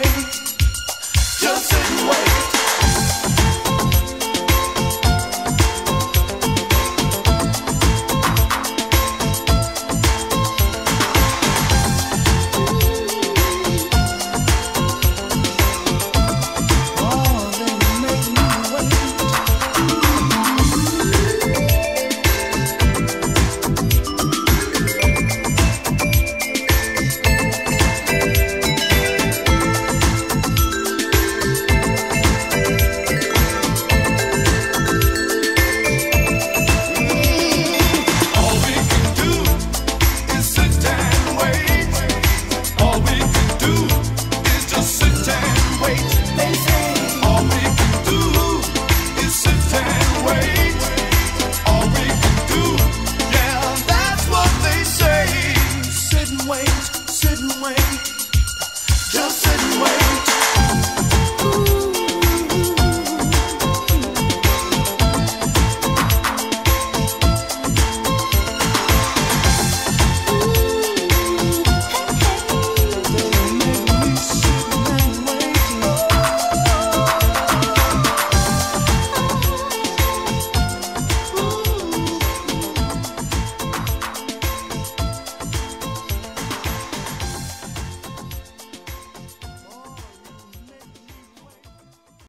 away. and wait, sit and wait. Just